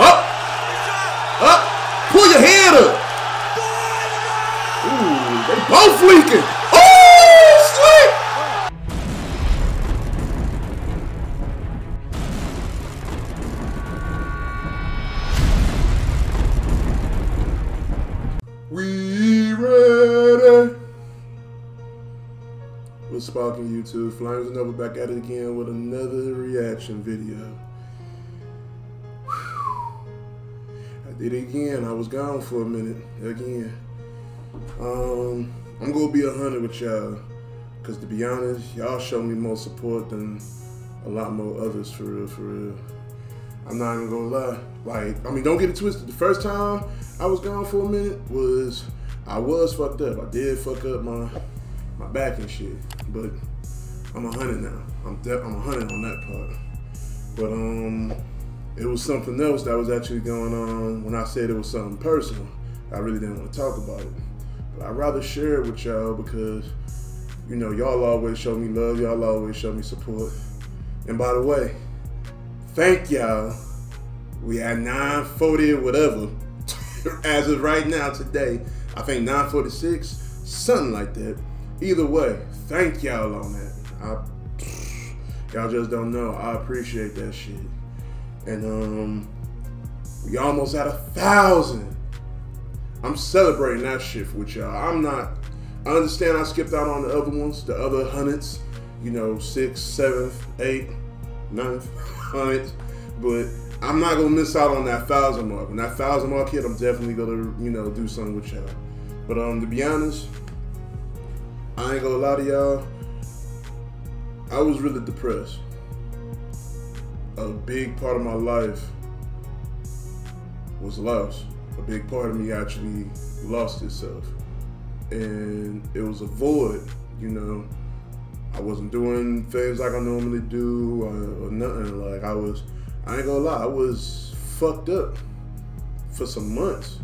Up. Up. Pull your head up. Ooh, they both leaking. Oh, slick. We ready. What's sparking YouTube? Flames of Nova back at it again with another reaction video. Did it again. I was gone for a minute again. Um, I'm gonna be a hundred with y'all, cause to be honest, y'all show me more support than a lot more others for real, for real. I'm not even gonna lie. Like, I mean, don't get it twisted. The first time I was gone for a minute was I was fucked up. I did fuck up my my back and shit, but I'm a hundred now. I'm I'm a hundred on that part. But um, it was something else that was actually going on when I said it was something personal. I really didn't want to talk about it, but I'd rather share it with y'all because you know y'all always show me love. Y'all always show me support. And by the way, thank y'all. We at 940 or whatever. As of right now, today, I think 946, something like that. Either way, thank y'all on that. I, y'all just don't know. I appreciate that shit. And um, we almost at a thousand. I'm celebrating that shit with y'all. I'm not. I understand I skipped out on the other ones, the other hundreds. You know, sixth, seventh, eighth, ninth, hundreds. But I'm not gonna miss out on that thousand mark. When that thousand mark hit, I'm definitely gonna, you know, do something with y'all. But um, to be honest, I ain't gonna lie to y'all. I was really depressed. A big part of my life was lost. A big part of me actually lost itself. And it was a void, you know. I wasn't doing things like I normally do or, or nothing. Like I was, I ain't gonna lie, I was fucked up for some months.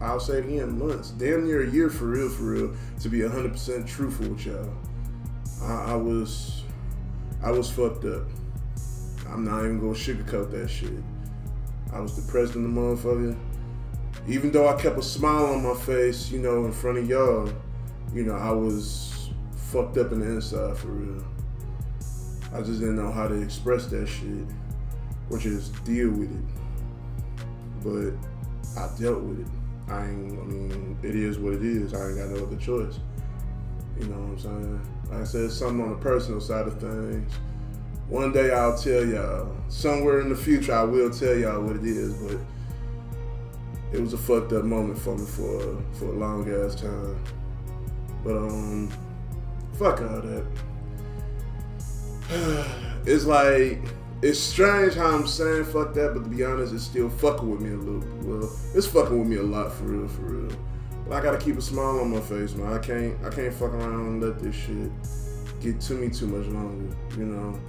I'll say it again, months, damn near a year for real, for real. To be hundred percent truthful with y'all, I, I was, I was fucked up. I'm not even gonna sugarcoat that shit. I was depressed in the motherfucker. Even though I kept a smile on my face, you know, in front of y'all, you know, I was fucked up in the inside for real. I just didn't know how to express that shit or just deal with it. But I dealt with it. I ain't, I mean, it is what it is. I ain't got no other choice. You know what I'm saying? Like I said, something on the personal side of things. One day I'll tell y'all. Somewhere in the future I will tell y'all what it is, but it was a fucked up moment for me for for a long ass time. But um fuck all that. it's like it's strange how I'm saying fuck that, but to be honest, it's still fucking with me a little. Well, it's fucking with me a lot for real, for real. But I gotta keep a smile on my face, man. I can't, I can't fuck around and let this shit get to me too much longer. You know,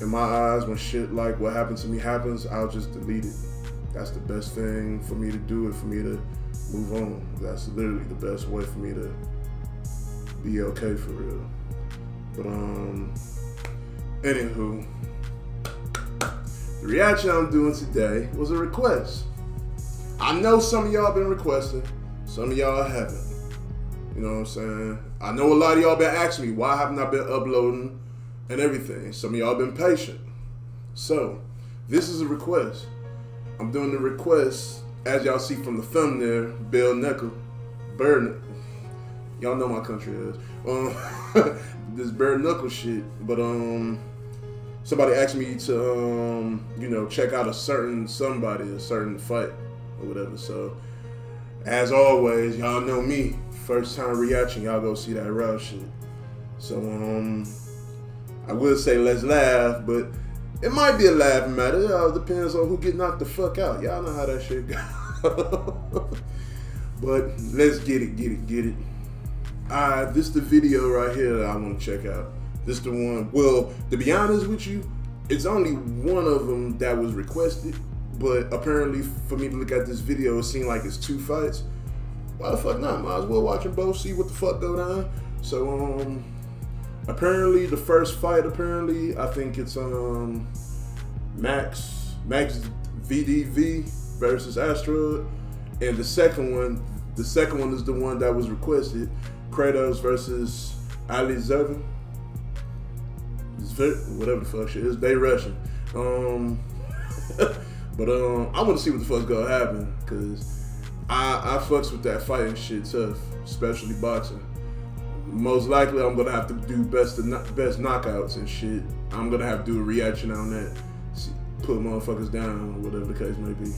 in my eyes, when shit like what happened to me happens, I'll just delete it. That's the best thing for me to do it, for me to move on. That's literally the best way for me to be okay for real. But um, anywho. The reaction I'm doing today was a request. I know some of y'all been requesting, some of y'all haven't. You know what I'm saying? I know a lot of y'all been asking me why haven't I been uploading and everything. Some of y'all been patient. So, this is a request. I'm doing the request, as y'all see from the thumbnail, Bare Knuckle, Bird. Y'all know my country is. Um, this bare knuckle shit, but um somebody asked me to um, you know, check out a certain somebody, a certain fight or whatever. So as always, y'all know me. First time reaction, y'all go see that raw shit. So um I will say let's laugh, but it might be a laughing matter. It all depends on who get knocked the fuck out. Y'all know how that shit go. but let's get it, get it, get it. Alright, this the video right here that I want to check out. This the one. Well, to be honest with you, it's only one of them that was requested. But apparently, for me to look at this video, it seemed like it's two fights. Why the fuck not? Might as well watch them both, see what the fuck go down. So, um, apparently the first fight, apparently, I think it's um Max Max VDV versus Asteroid, and the second one, the second one is the one that was requested, Kratos versus Ali Zervin. Whatever the fuck shit is, they Russian. Um, but um, I want to see what the fuck's gonna happen because I I fucks with that fighting shit tough, especially boxing. Most likely, I'm gonna have to do best of, best knockouts and shit. I'm gonna have to do a reaction on that, put motherfuckers down, whatever the case may be.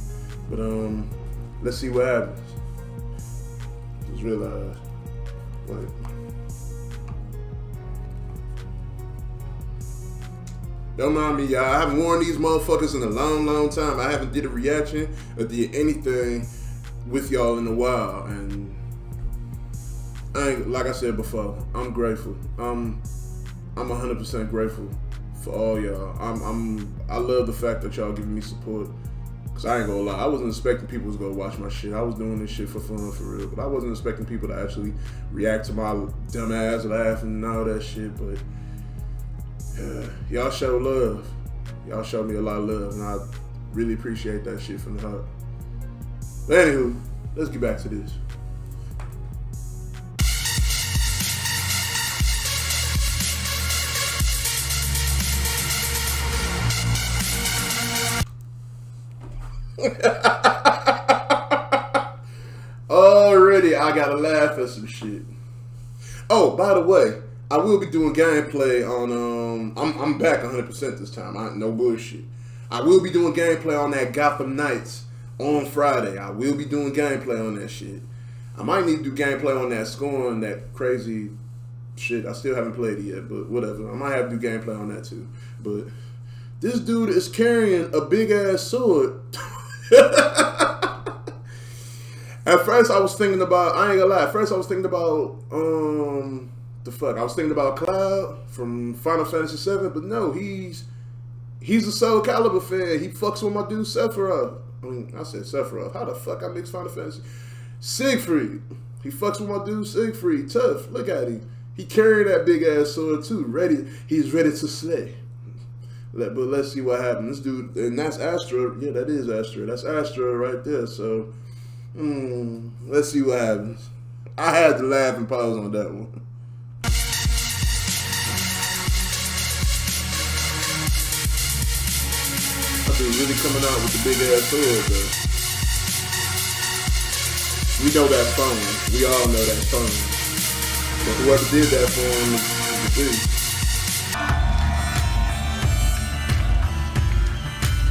But um, let's see what happens. Just realize, like. Don't mind me, y'all. I haven't worn these motherfuckers in a long, long time. I haven't did a reaction or did anything with y'all in a while, and I like I said before, I'm grateful. I'm I'm 100% grateful for all y'all. I'm I'm I love the fact that y'all giving me support. Cause I ain't gonna lie, I wasn't expecting people was gonna watch my shit. I was doing this shit for fun, for real. But I wasn't expecting people to actually react to my dumb ass laughing and all that shit. But y'all show love. Y'all show me a lot of love, and I really appreciate that shit from the heart. But anywho, let's get back to this. Already, I gotta laugh at some shit. Oh, by the way, I will be doing gameplay on. Um, I'm I'm back 100 percent this time. I no bullshit. I will be doing gameplay on that Gotham Knights on Friday. I will be doing gameplay on that shit. I might need to do gameplay on that scoring that crazy shit. I still haven't played it yet, but whatever. I might have to do gameplay on that too. But this dude is carrying a big ass sword. At first, I was thinking about. I ain't gonna lie. At first, I was thinking about um the fuck. I was thinking about Cloud from Final Fantasy VII, but no, he's he's a Soul Calibur fan. He fucks with my dude Sephiroth. I mean, I said Sephiroth. How the fuck I mix Final Fantasy? Siegfried. He fucks with my dude Siegfried. Tough. Look at him. He carried that big ass sword too. Ready. He's ready to slay. Let, but let's see what happens. This dude, and that's Astra. Yeah, that is Astra. That's Astra right there. So, mm, let's see what happens. I had to laugh and pause on that one. They're really coming out with the big ass sword, though. We know that's phone. We all know that's phone. But whoever did that him is the thief.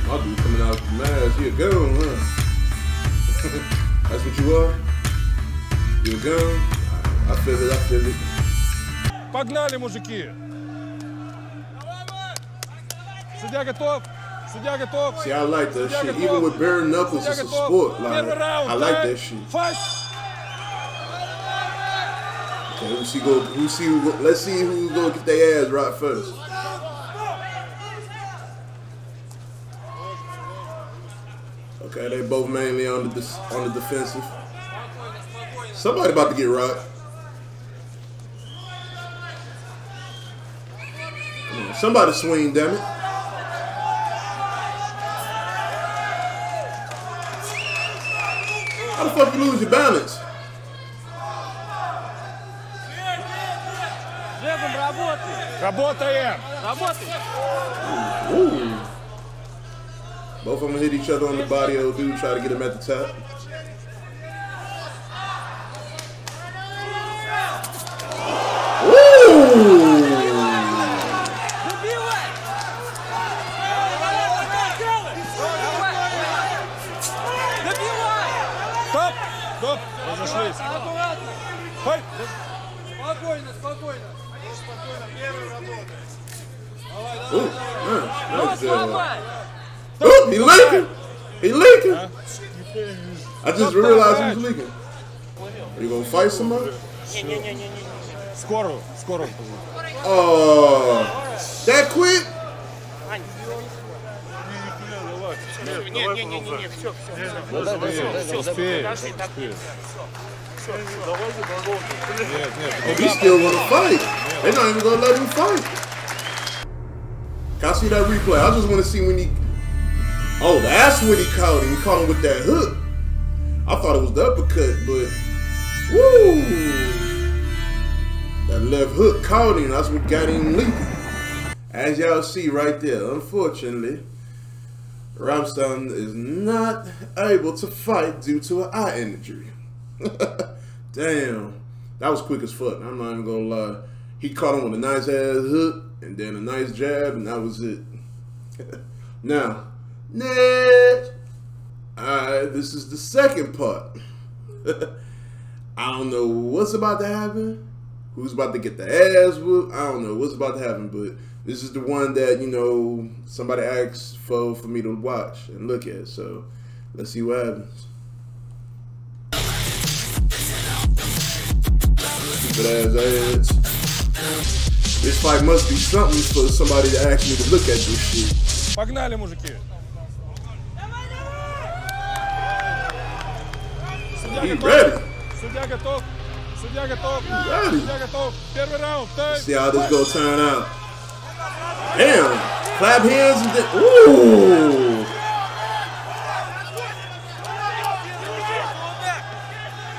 My dude coming out with the mask. He a gun, huh? that's what you are? You a gun? I feel it, I feel it. Погнали, мужики! Судья готов? Судья готов. See, I like that Судья shit. готов. Even with bare knuckles, Судья it's a готов. sport. Like, Первый раунд. I like Давай. that shit. Файт! Okay, let's see go. Who see who? Go, let's see who gonna get their ass right first. Okay, they both mainly on the dis- on the defensive. Somebody about to get rocked. Come on, Somebody swing, damn it. How the fuck you lose your balance? Левым работай! Работаем! Работай! Ooh. Both of them hit each other on the body. Old dude try to get him at the top. Ooh, nice, nice, uh, сломай! Ooh, he leaking. He leaking. I just realized he was leaking. Are you gonna fight somebody? Скоро, скоро. Oh, that quick? Не-не-не, все, все. Успеешь, успеешь. Нет, нет, He's still gonna fight. They're not even gonna let him fight. Can I see that replay? I just want to see when he. Oh, that's what he caught him. He caught him with that hook. I thought it was the uppercut, but woo! That left hook caught him. That's what got him leaping. As y'all see right there, unfortunately, Ramston is not able to fight due to an eye injury. Damn. That was quick as fuck. I'm not even gonna lie. He caught him with a nice ass hook and then a nice jab, and that was it. now, next. Alright, this is the second part. I don't know what's about to happen. Who's about to get the ass whooped? I don't know what's about to happen, but this is the one that, you know, somebody asked for for me to watch and look at. So let's see what happens. Stupid ass ads. This fight must be something for somebody to ask me to look at this shit. Погнали, мужики. He готов. ready. Судья готов. Судья готов. ready. Судья готов. Первый раунд. Тайм. See how this gonna turn out. Damn. Clap hands and then. Ooh.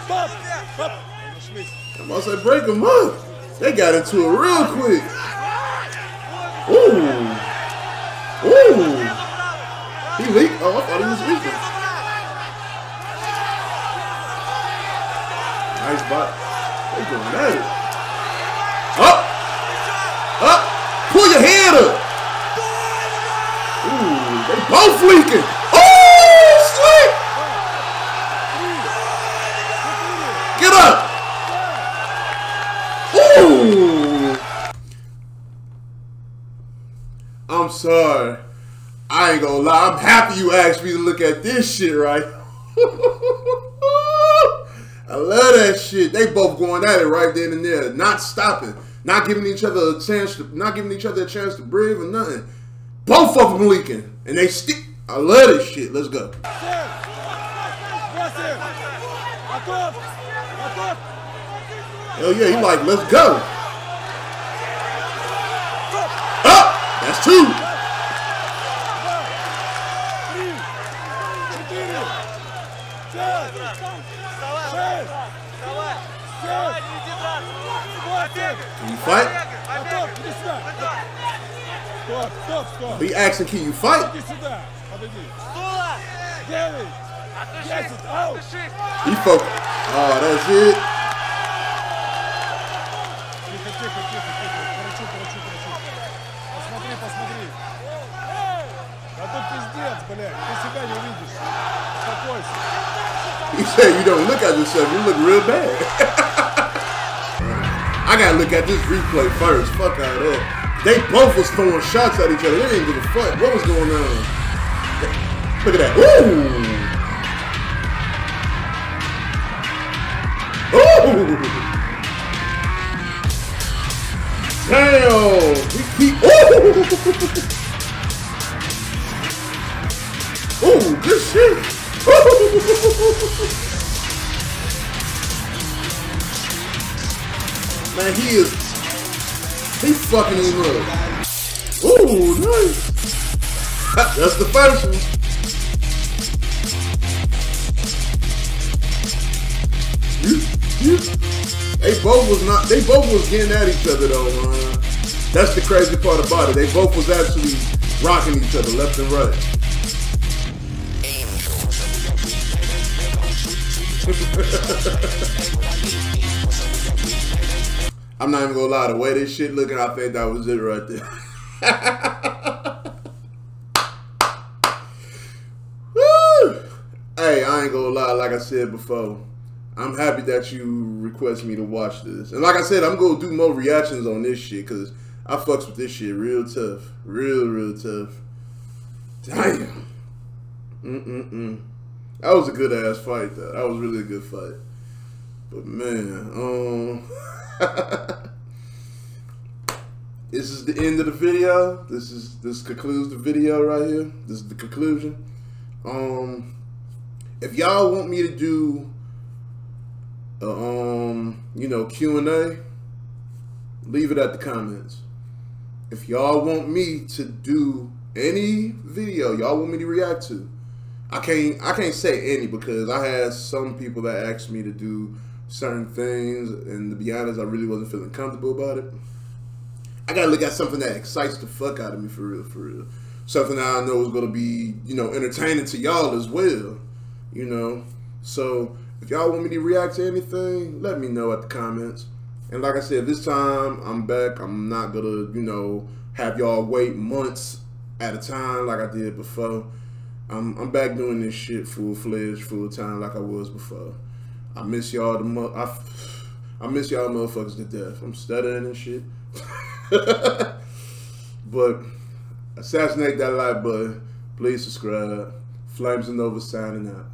Стоп. Стоп. Разошлись. I must say break them up. They got into it real quick. Ooh. Ooh. He leaked. Oh, I thought he was leaking. Bot. They going at it. Up. Up. Pull your head up. Ooh, they both leaking. Oh, slick. Get up. Ooh. I'm sorry. I ain't gonna lie. I'm happy you asked me to look at this shit, right? I love that shit. They both going at it right then and there, not stopping, not giving each other a chance to, not giving each other a chance to breathe or nothing. Both of them leaking, and they stick. I love this shit. Let's go. Hell yeah, he like, let's go. Up, oh, that's two. Can you fight? Готов. Иди сюда. Стоп, стоп, стоп. He asking, can you fight? Иди сюда. Подойди. Девять. Десять. Аут. He focused. Oh, that's it. Тихо, тихо, тихо, тихо. Корочу, корочу, корочу. Посмотри, посмотри. Да тут пиздец, блядь. Ты себя не увидишь. Успокойся. He said you don't look at yourself, you look real bad. I gotta look at this replay first. Fuck out of that. They both was throwing shots at each other. They didn't give a fuck. What was going on? Look at that. Ooh. Ooh. Damn. He. Ooh, fucking up. Ooh, nice. That's the first one. They both was not. They both was getting at each other though, man. That's the crazy part about it. They both was actually rocking each other left and right. I'm not even gonna lie, the way this shit looking, I think that was it right there. Hey, I ain't gonna lie, like I said before, I'm happy that you request me to watch this. And like I said, I'm gonna do more reactions on this shit, cause I fucks with this shit real tough. Real, real tough. Damn. Mm-mm-mm. That was a good ass fight though. That was really a good fight. But man, um This is the end of the video. This is this concludes the video right here. This is the conclusion. Um if y'all want me to do a, um, you know, Q&A, leave it at the comments. If y'all want me to do any video y'all want me to react to. I can't I can't say any because I had some people that asked me to do certain things, and to be honest, I really wasn't feeling comfortable about it. I gotta look at something that excites the fuck out of me for real, for real. Something that I know is gonna be, you know, entertaining to y'all as well. You know. So if y'all want me to react to anything, let me know at the comments. And like I said, this time I'm back. I'm not gonna, you know, have y'all wait months at a time like I did before. I'm, I'm back doing this shit full fledged, full time like I was before. I miss y'all the mo- I, I miss y'all motherfuckers to death. I'm stuttering and shit. but assassinate that like button. Please subscribe. Flames of Nova signing out.